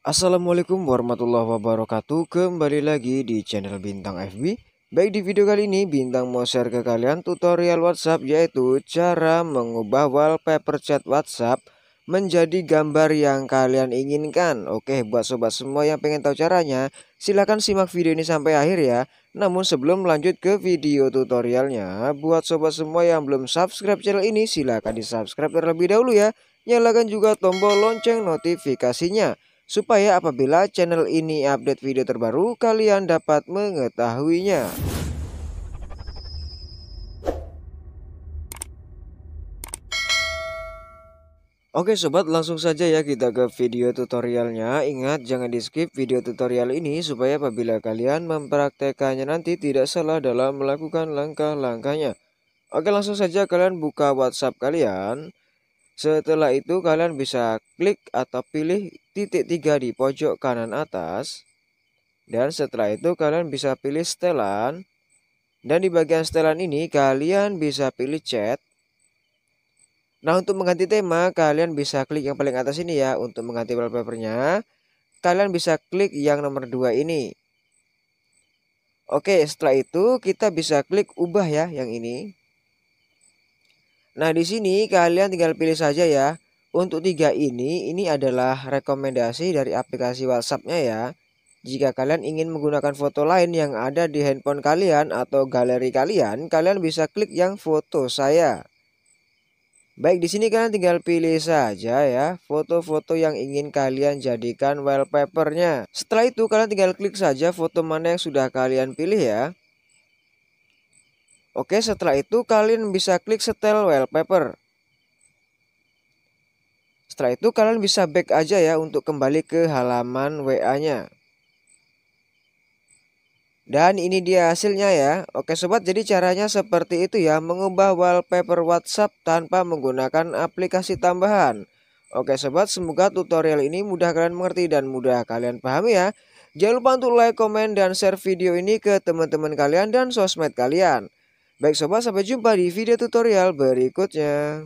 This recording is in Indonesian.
Assalamualaikum warahmatullahi wabarakatuh. Kembali lagi di channel Bintang FB Baik di video kali ini Bintang mau share ke kalian tutorial WhatsApp Yaitu cara mengubah wallpaper chat WhatsApp Menjadi gambar yang kalian inginkan. Oke buat sobat semua yang pengen tahu caranya Silahkan simak video ini sampai akhir ya. Namun sebelum lanjut ke video tutorialnya Buat sobat semua yang belum subscribe channel ini Silahkan di subscribe terlebih dahulu ya. Nyalakan juga tombol lonceng notifikasinya supaya apabila channel ini update video terbaru kalian dapat mengetahuinya. Oke sobat langsung saja ya kita ke video tutorialnya. Ingat jangan di skip video tutorial ini supaya apabila kalian mempraktekannya nanti tidak salah dalam melakukan langkah-langkahnya. Oke langsung saja kalian buka whatsapp kalian setelah itu kalian bisa klik atau pilih titik tiga di pojok kanan atas. Dan setelah itu kalian bisa pilih setelan. Dan di bagian setelan ini kalian bisa pilih chat. Nah untuk mengganti tema kalian bisa klik yang paling atas ini ya. Untuk mengganti wallpapernya kalian bisa klik yang nomor dua ini. Oke setelah itu kita bisa klik ubah ya yang ini. Nah, di sini kalian tinggal pilih saja ya. Untuk tiga ini, ini adalah rekomendasi dari aplikasi WhatsApp-nya ya. Jika kalian ingin menggunakan foto lain yang ada di handphone kalian atau galeri kalian, kalian bisa klik yang foto saya. Baik, di sini kalian tinggal pilih saja ya foto-foto yang ingin kalian jadikan wallpapernya. Setelah itu kalian tinggal klik saja foto mana yang sudah kalian pilih ya. Oke, setelah itu kalian bisa klik setel wallpaper. Setelah itu kalian bisa back aja ya untuk kembali ke halaman WA-nya. Dan ini dia hasilnya ya. Oke sobat, jadi caranya seperti itu ya, mengubah wallpaper WhatsApp tanpa menggunakan aplikasi tambahan. Oke sobat, semoga tutorial ini mudah kalian mengerti dan mudah kalian pahami ya. Jangan lupa untuk like, komen, dan share video ini ke teman-teman kalian dan sosmed kalian. Baik sobat, sampai jumpa di video tutorial berikutnya.